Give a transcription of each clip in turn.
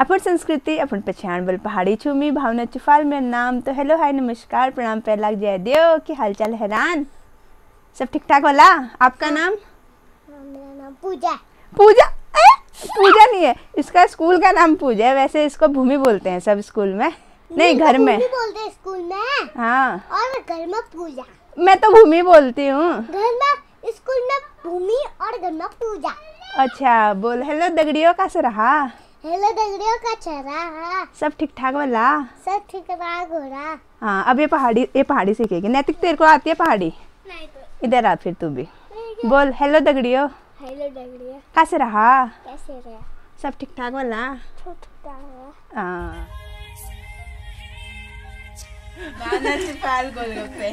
अपन संस्कृति अपन पहचान बल पहाड़ी छूमी भावना चुफाल मेरा नाम तो हेलो हाय नमस्कार प्रणाम पहला जय देव की हालचाल हैरान सब ठीक ठाक वाला? आपका नाम? मेरा नाम पूजा। पूजा? ए, पूजा नहीं है इसका स्कूल का नाम पूजा है वैसे इसको भूमि बोलते हैं सब स्कूल में। नहीं घर में। बोलते हैं स्कूल में। हाँ। और घर में पूजा। मैं तो भूमि बोलती हूँ। घर में स्कूल में भूमि और घर में पूजा। अच्छा बोल हेलो दगड़ियों का रहा? हेलो दगड़ियों का चेहरा सब ठीक ठाक वाला सब ठीक ठाक हो रहा? हाँ अब ये पहाड़ी ये पहाड़ी सीखेगी। नैतिक तेरे को आती है पहाड़ी? नहीं तो। इधर आ फिर तू भी। बोल हेलो दगड़ियो। हेलो दगड़िया। का से रहा? कैसे रहे? सब ठीक ठाक वाला ठीक ठाक है। हाँ। गोलगप्पे।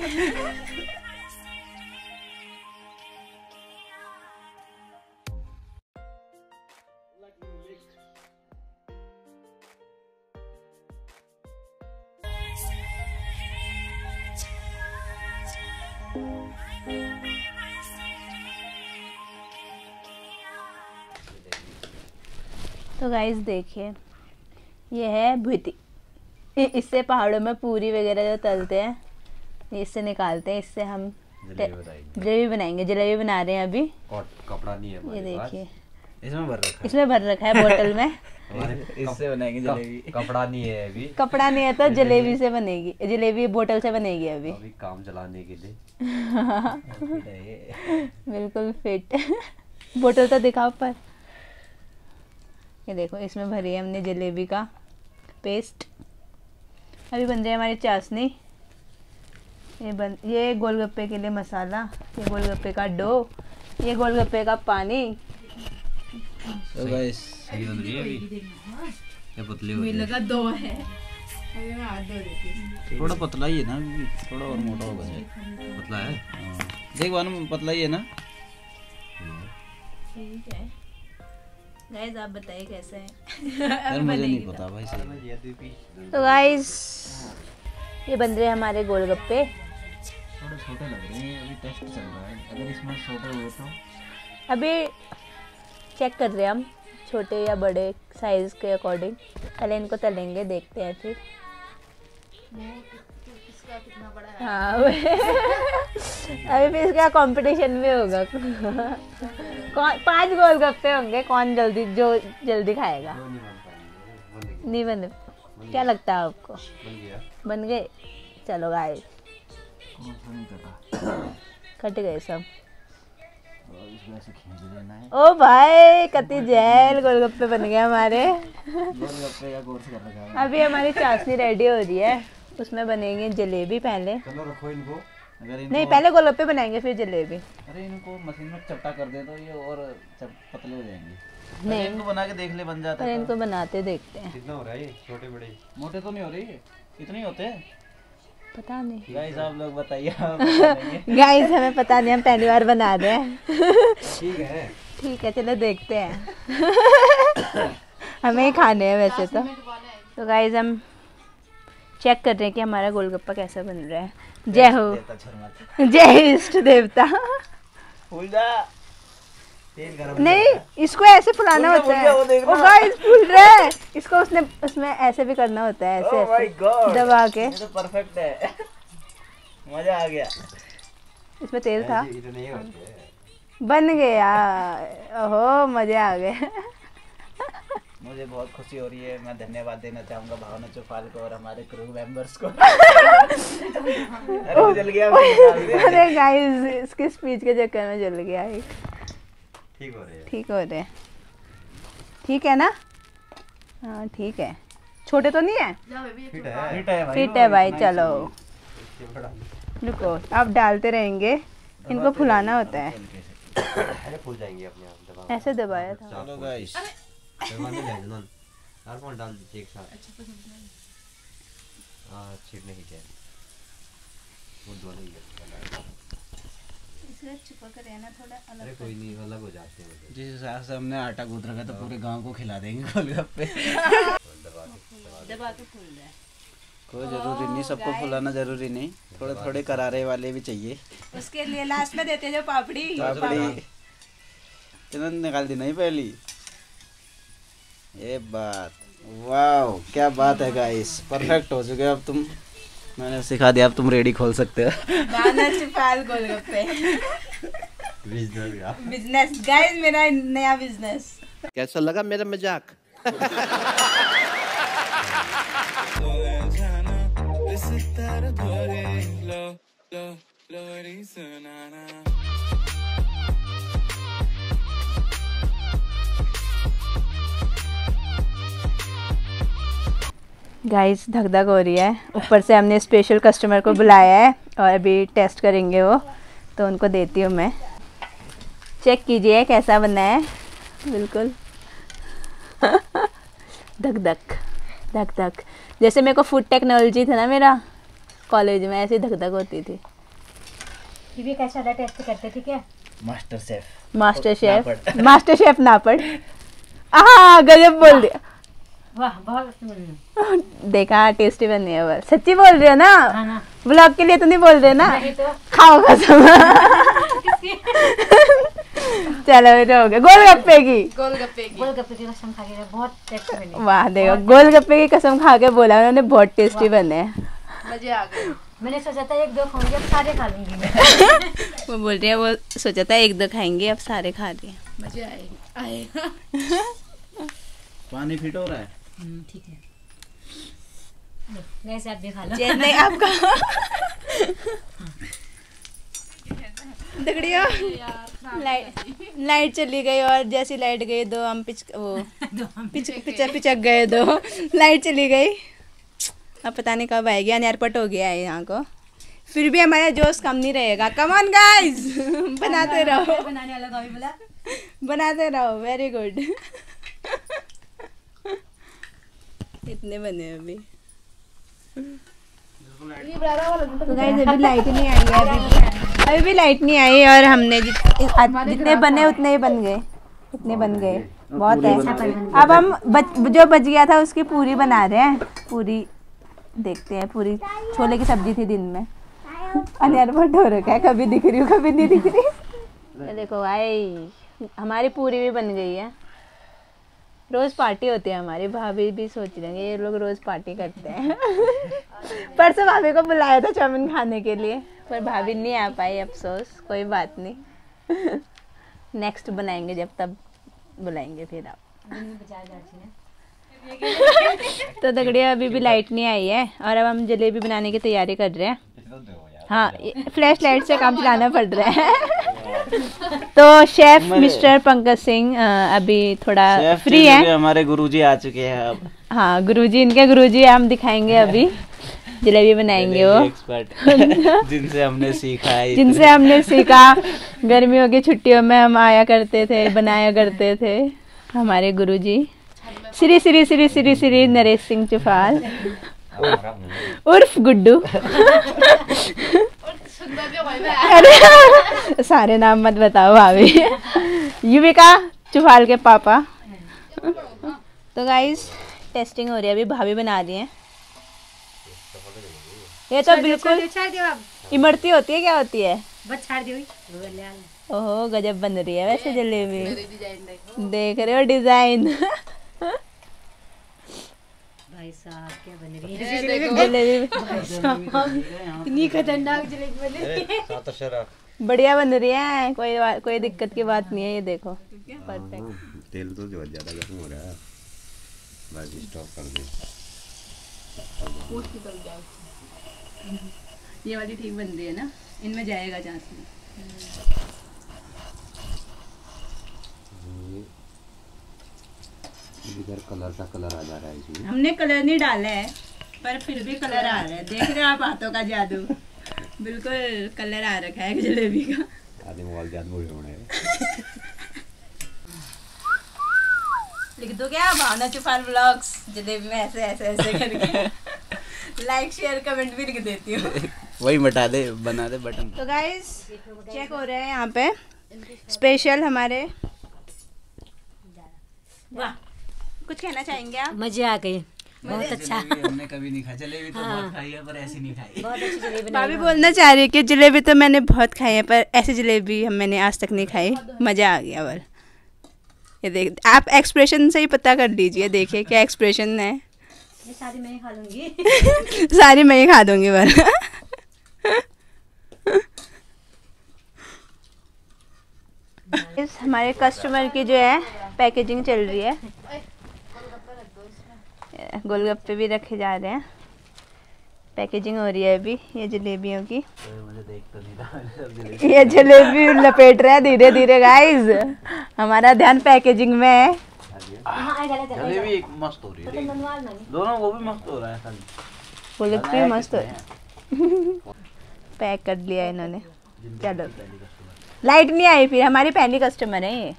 तो गाइज़ देखिए ये है भूति। इससे पहाड़ों में पूरी वगैरह जो तलते हैं इससे निकालते हैं इससे हम जलेबी बनाएँगे। जलेबी बना रहे हैं अभी। कपड़ा नहीं है ये देखिए। इसमें भर रखा है। इसमें भर रखा है बोतल में। इससे बनाएँगे जलेबी। कपड़ा नहीं है अभी। कपड़ा नहीं है तो जलेबी। से बनेगी। जलेबी बोतल से बनेगी अभी। अभी काम चलाने के लिए। बिल्कुल फिट बोतल तो दिखाओ पर। ये देखो इसमें भरी है हमने जलेबी का पेस्ट अभी बन जाए हमारी चाशनी। ये बन ये गोलगप्पे के लिए मसाला ये गोलगप्पे का डो ये गोलगप्पे का पानी। तो गाइस सही बन रही है अभी। ये पुतली हो। गई दो है। अभी मैं हाथ धो देती थोड़ा पतला ही है ना अभी थोड़ा और मोटा होगा शायद। पुतला है। हाँ। देख बानु पतला ही है ना। ठीक है। गाइस आप बताइए कैसे है? यार मुझे नहीं पता भाई सही। तो गाइस ये बन रहे हैं हमारे गोलगप्पे। थोड़े छोटे लग रहे हैं अभी टेस्ट चल रहा है। अगर इसमें छोटे हुए तो। अभी चेक कर रहे हैं हम छोटे या बड़े साइज़ के अकॉर्डिंग पहले इनको तलेंगे देखते हैं फिर। हाँ अभी फिर इसका कंपटीशन भी होगा। कौन पाँच गोलगप्पे होंगे कौन जल्दी जो जल्दी खाएगा? नहीं बन गया। क्या लगता है आपको? बन गए? चलो रहा कट गए सब। ओ भाई कति जैल गोलगप्पे बन गए हमारे। गोलगप्पे का कोर्स कर रखा है अभी हमारी चाशनी रेडी हो रही है। उसमें बनेंगे जलेबी पहले। चलो रखो इनको। अगर इनको नहीं पहले गोलगप्पे बनाएँगे फिर जलेबी। अरे इनको मशीन में चपटा कर दे तो ये और पतले हो जाएँगे। नहीं। इनको बना के देख ले बन जाता है। इनको बनाते देखते हैं। कितना हो रहा है ये? छोटे बड़े मोटे तो नहीं हो रही इतने ही होते हैं। पता नहीं। गाइस आप लोग बताइए। गाइस हमें पता नहीं हम पहली बार बना रहे हैं ठीक है। ठीक है चलो देखते हैं। हमें ही खाने हैं वैसे तो। तो गाइस हम चेक कर रहे हैं कि हमारा गोलगप्पा कैसा बन रहा है। जय हो। जय इष्ट देवता। नहीं इसको ऐसे फुलाना होता है। ओ गाइस फूल रहा है। इसको उसने उसमें ऐसे भी करना होता है ऐसे Oh! दबा के। ये तो परफेक्ट है। मज़ा आ गया। इसमें तेल था। बन गया। ओहो मज़े आ गए। मुझे बहुत खुशी हो रही है। मैं धन्यवाद देना चाहूँगा भावना चौपाल को और हमारे क्रू मेंबर्स को। अरे जल गया। अरे गाइस इसके स्पीच के चक्कर में जल गया एक। ठीक हो रहे हैं। ठीक हो रहे हैं। ठीक है ना? हाँ ठीक है। छोटे तो नहीं है? फिट है। फिट है भाई। फिट है भाई चलो। रुको आप डालते रहेंगे। इनको फुलाना होता है। अरे फूल जाएँगे अपने आप ऐसे दबाया था। चलो गाइस कौन डाल दीजिए एक साथ। हाँ छीटने की क्या है वो दोनों ही। है अरे कोई नहीं अलग हो जाते हैं जिस हिसाब से हमने आटा गूंथ रखा तो पूरे गाँव को खिला देंगे गोलगप्पे दबा के फूल रहा। है कोई ज़रूरी नहीं सबको फुलाना ज़रूरी नहीं। थोड़े थोड़े करारे वाले भी चाहिए। उसके लिए लास्ट में देते जो पापड़ी। पापड़ी। इन्होंने निकाल दी नहीं पहली। ये बात। वाओ क्या बात है गाइस परफेक्ट हो चुके अब तुम। मैंने सिखा दिया अब तुम रेडी खोल सकते हो। बिज़नेस बिज़नेस गाइस मेरा नया बिज़नेस कैसा लगा मेरा मज़ाक? गाइस धक धक हो रही है। ऊपर से हमने स्पेशल कस्टमर को बुलाया है और अभी टेस्ट करेंगे वो तो उनको देती हूँ मैं। चेक कीजिए कैसा बना है। बिल्कुल। धक धक धक धक जैसे मेरे को फ़ूड टेक्नोलॉजी था ना मेरा कॉलेज में ऐसी धक धक होती थी। भी कैसा था? टेस्ट करते थे क्या? Master chef master chef. Master chef नापड़। हाँ गजब बोल दिया। वाह बहुत देखा टेस्टी बनी है बस सच्ची बोल रही हो ना हाँ ब्लॉग के लिए तो नहीं बोल रहे ना नहीं तो खाओ कसम चलो बेटा हो गया गोलगप्पे की गोलगप्पे की कसम खा के बहुत टेस्ट बने वाह देखो गोलगप्पे की कसम खा के बोला उन्होंने बहुत टेस्टी बने हैं मैंने सोचा था एक दो खाऊँगी अब सारे खा लूँगी मैं वो बोल रही है वो सोचा था एक दो खाएँगे अब सारे खा रही है पानी फिट हो रहा है ठीक है। वैसे आप भी खा लो चेन्नई आपका दगड़िया लाइट लाइट चली गई और जैसी लाइट गई दो हम पिच वो पिच पिचक पिचक गए दो। लाइट चली गई। अब पता नहीं कब आएगी अनएयरपोर्ट हो गया है यहाँ को। फिर भी हमारा जोश कम नहीं रहेगा। कम ऑन गाइस बनाते रहो। बनाने वाला बोला। बनाते रहो वेरी गुड इतने बने अभी। तो गाइस अभी लाइट नहीं आई है अभी भी अभी भी लाइट नहीं आई और हमने जितने बने उतने ही बन गए। इतने बन गए। बहुत है। अब हम बच, जो बच गया था उसकी पूरी बना रहे हैं। पूरी देखते हैं पूरी छोले की सब्ज़ी थी दिन में। अनएयरपोर्ट हो रखा है कभी दिख रही हूँ कभी नहीं दिख रही। देखो भाई हमारी पूरी भी बन गई है। रोज पार्टी होती है हमारी भाभी भी सोच रही है ये लोग रोज पार्टी करते हैं। परसों भाभी को बुलाया था चाउमिन खाने के लिए। पर भाभी नहीं आ पाई अफसोस कोई बात नहीं। नेक्स्ट बनाएँगे जब तब बुलाएँगे फिर आप। तो दगड़िया अभी भी लाइट नहीं आई है और अब हम जलेबी बनाने की तैयारी कर रहे हैं। हाँ फ्लैश लाइट से काम चलाना पड़ रहा है। तो शेफ मिस्टर पंकज सिंह अभी थोड़ा फ्री है। हमारे गुरुजी आ चुके हैं अब। हाँ गुरुजी इनके गुरुजी हम दिखाएँगे अभी। जलेबी बनाएँगे वो। जिनसे हमने सीखा है जिनसे हमने सीखा। गर्मियों की छुट्टियों में हम आया करते थे बनाया करते थे। हमारे गुरुजी। श्री श्री श्री श्री श्री नरेश सिंह चुफाल उर्फ़ गुड्डू। अरे सारे नाम मत बताओ भाभी। युविका चुफाल के पापा। तो गाइस टेस्टिंग हो रही है अभी भाभी बना रही हैं। ये तो बिल्कुल छाड़ दियो अब। इमरती होती है क्या होती है? ओहो गजब बन रही है वैसे जलेबी। देख। रहे हो डिज़ाइन भाई साहब क्या बन रही है? जलेबी इतनी खतरनाक जलेबी बन रही है। बढ़िया बन रही है कोई कोई दिक्कत की बात नहीं है ये देखो। परफेक्ट तेल तो जो ज़्यादा गर्म हो रहा है। बस स्टॉप कर दे। ये वाली ठीक बन रही है ना? इनमें जाएगा चांस इधर कलर का कलर आ जा रहा है इसमें हमने कलर नहीं डाला है पर फिर भी कलर आ रहा है। देख रहे हो आप हाथों का जादू। बिल्कुल कलर आ रखा है जलेबी का। आधे मोबाइल बुरे होने हैं। लिख दो क्या भावना चुफान ब्लॉग्स जलेबी में ऐसे ऐसे ऐसे करके। लाइक शेयर कमेंट भी लिख देती हूँ। वही बता दे बना दे बटन तो गाइस चेक हो रहे हैं यहाँ पे। स्पेशल हमारे। वाह। कुछ कहना चाहेंगे आप? मज़े आ गए। बहुत अच्छा। हमने कभी नहीं खाई। जलेबी तो हाँ। बहुत खाई है पर ऐसी नहीं खाई। बहुत अच्छी जलेबी भाभी बोलना चाह रही है कि जलेबी तो मैंने बहुत खाई है पर ऐसी जलेबी हम मैंने आज तक नहीं खाई। मज़ा आ गया और ये देख आप एक्सप्रेशन से ही पता कर लीजिए देखिए क्या एक्सप्रेशन है। सारी मैं ही खा लूँगी। सारी मैं ही खा दूँगी इस हमारे कस्टमर की जो है पैकेजिंग चल रही है। गोलगप्पे भी रखे जा रहे हैं। पैकेजिंग हो रही है अभी ये जलेबियों की। मुझे तो रहा ये जलेबी लपेट रहे हैं धीरे धीरे गाइस हमारा ध्यान पैकेजिंग में है। हाँ गया चल जलेबी एक मस्त हो रही है तो दोनों वो भी मस्त हो रहा है गोलगप्पे मस्त हो किसने पैक कर लिया इन्होंने। है? चलो लाइट नहीं आई फिर हमारी पहली कस्टमर है ये।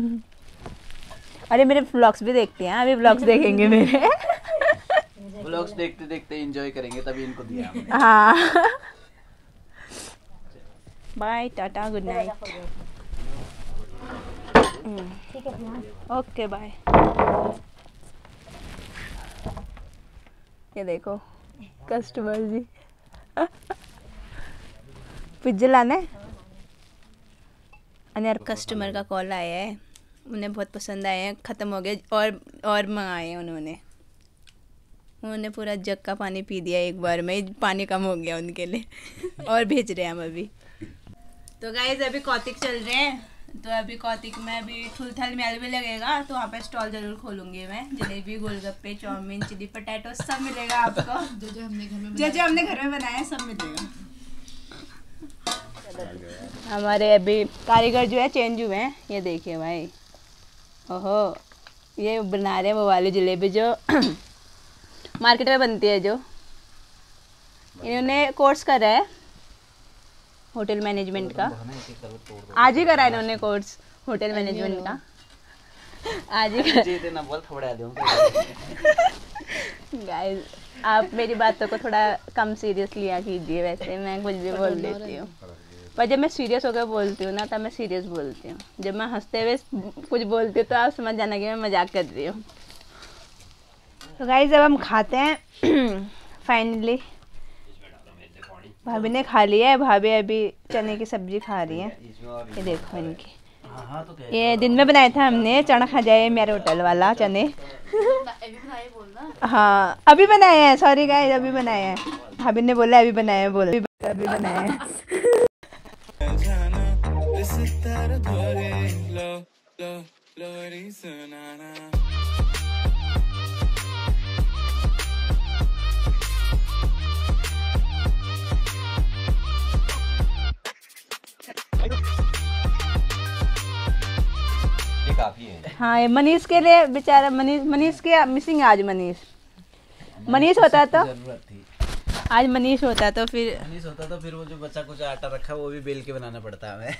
अरे मेरे व्लॉग्स भी देखते हैं अभी व्लॉग्स देखेंगे मेरे। व्लॉग्स देखते देखते एंजॉय करेंगे तभी इनको दिया हमने। हाँ। बाय टाटा गुड नाइट ठीक है ओके बाय ये देखो कस्टमर जी। पिज्जा लाना है? अरे यार कस्टमर का कॉल आया है। उन्हें बहुत पसंद आए हैं ख़त्म हो गए और और मंगाए उन्होंने। उन्होंने पूरा जग का पानी पी दिया एक बार में पानी कम हो गया उनके लिए। और भेज रहे हैं हम अभी। तो गाइज़ अभी कौतिक चल रहे हैं तो अभी कौतिक में अभी ठुलथल मेल भी लगेगा तो वहाँ पे स्टॉल ज़रूर खोलूँगी मैं jalebi golgappe chow mein chilli potato सब मिलेगा आपको। जो जो हमने घर में जो जो हमने घर में बनाया सब मिलेगा। हमारे अभी कारीगर जो है चेंज हुए हैं ये देखिए भाई। ओहो ये बना रहे हैं वो वाली जलेबी जो। मार्केट में बनती है जो। इन्होंने कोर्स करा है होटल मैनेजमेंट का। तोड़ आज ही करा इन्होंने कोर्स होटल मैनेजमेंट का। आज ही गाइस आप मेरी बातों को थोड़ा कम सीरियस लिया कीजिए वैसे मैं कुछ भी बोल देती हूँ। पर जब मैं सीरियस होकर बोलती हूँ ना, तब मैं सीरियस बोलती हूँ। जब मैं हँसते हुए कुछ बोलती हूँ तो आप समझ जाना कि मैं मज़ाक कर रही हूँ। तो गाइस अब हम खाते हैं। फाइनली भाभी ने खा लिया है। भाभी अभी चने की सब्ज़ी खा रही है। ये देखो इनकी। ये दिन में बनाया था हमने चना खा जाए मेरे होटल वाला चने। हाँ अभी बनाए हैं। सॉरी गाइस अभी बनाए हैं। भाभी ने बोला, अभी बनाए हैं, बोला। अभी अभी बनाए हैं। ये काफ़ी है। हाँ ये मनीष के लिए बेचारा मनीष मनीष के मिसिंग आज मनीष। मनीष होता तो? ज़रूरत थी। आज मनीष होता तो फिर मनीष होता तो फिर वो जो बच्चा कुछ आटा रखा है वो भी बेल के बनाना पड़ता है हमें।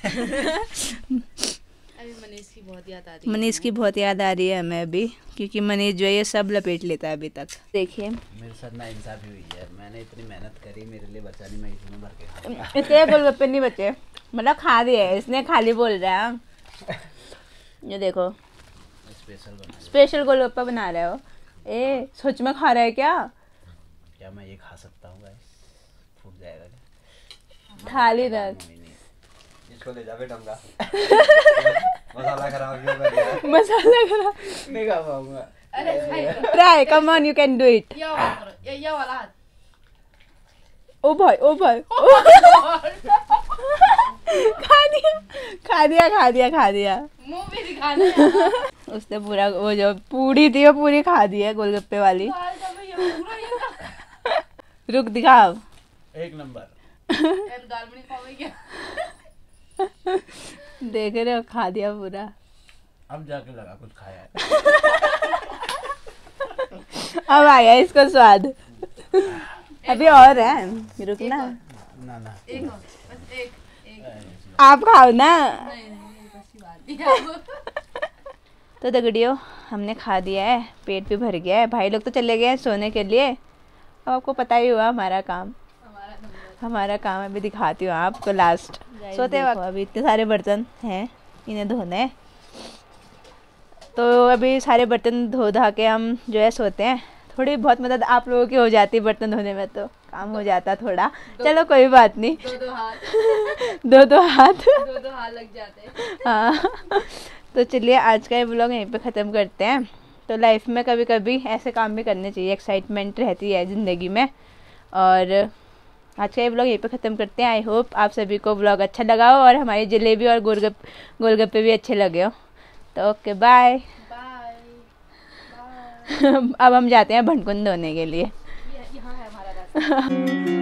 मनीष की बहुत याद आ रही है। हमें अभी क्योंकि मनीष जो है ये सब लपेट लेता है अभी तक। देखिए। मेरे साथ ना इंसाफी हुई है। मैंने इतनी मेहनत करी मेरे लिए बचा नहीं मैं इसमें भर के खा इतने गोलगप्पे नहीं बचे। मतलब खा दिए इसने खाली बोल रहा है। ये देखो। स्पेशल बना स्पेशल गोलगप्पा बना रहे हो। ए सच में खा रहा है क्या? क्या मैं ये खा सकता हूँ फूट जाएगा क्या? थाली रख इसको ले जा बेटूँगा मसाला खराब क्यों कर मसाला खरा नहीं खा पाऊँगा। Try come on you can do it ओ भाई ओ भाई खा दिया खा दिया खा दिया खा दिया। उसने पूरा वो जो पूरी थी वो पूरी खा दी है गोलगप्पे वाली। रुक दिखाओ। एक नंबर। देख रहे हो खा दिया पूरा। अब जाके लगा कुछ खाया है। अब आया इसको स्वाद। अभी और। है। रुक ना ना। ना आप खाओ ना। तो दगड़ियों हमने खा दिया है। पेट भी भर गया है। भाई लोग तो चले गए हैं सोने के लिए। अब आपको पता ही हुआ हमारा काम। हमारा काम अभी दिखाती हूँ आपको लास्ट सोते वक्त। अभी इतने सारे बर्तन हैं इन्हें धोने। हैं तो अभी सारे बर्तन धो धा के हम जो है सोते हैं। थोड़ी बहुत मदद आप लोगों की हो जाती है बर्तन धोने में तो काम हो जाता थोड़ा। चलो कोई बात नहीं। दो दो हाथ। दो दो हाथ। दो दो हाथ लग जाते हैं। हाँ। तो चलिए आज का ये ब्लॉग यहीं पे ख़त्म करते हैं। तो लाइफ में कभी कभी ऐसे काम भी करने चाहिए एक्साइटमेंट रहती है ज़िंदगी में। और आज का ये ब्लॉग यहीं पे ख़त्म करते हैं। आई होप आप सभी को ब्लॉग अच्छा लगा हो और हमारी जलेबी और गोलगप गोलगप्पे भी अच्छे लगे हो। तो ओके बाय अब हम जाते हैं भंडकुन धोने के लिए। यहाँ है